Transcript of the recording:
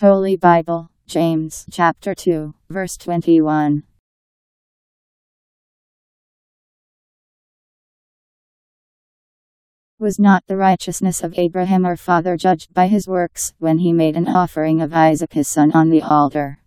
Holy Bible, James chapter 2, verse 21. Was not the righteousness of Abraham our father judged by his works when he made an offering of Isaac his son on the altar?